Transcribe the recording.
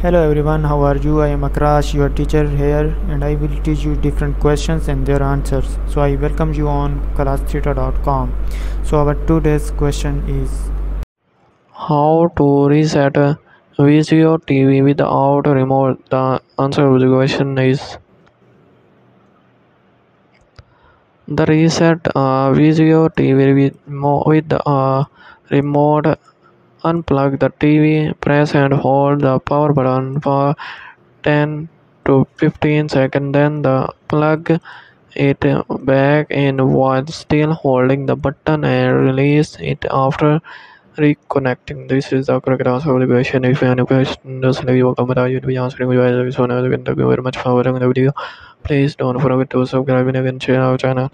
Hello everyone, how are you? I am Akrash, your teacher here, and I will teach you different questions and their answers. So I welcome you on classtheta.com. So our today's question is How to reset a Vizio TV without remote? The answer of the question is the reset uh, Vizio TV with, with uh, remote. Unplug the TV, press and hold the power button for 10 to 15 seconds, then the plug it back in while still holding the button and release it after reconnecting. This is the correct answer the question. If you have any questions, leave your comment. Will be answering you. So now, thank you very much for watching the video. Please don't forget to subscribe and share our channel.